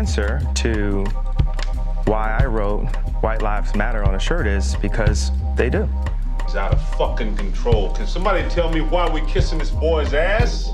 answer to why I wrote White Lives Matter on a shirt is because they do. He's out of fucking control. Can somebody tell me why we kissing this boy's ass?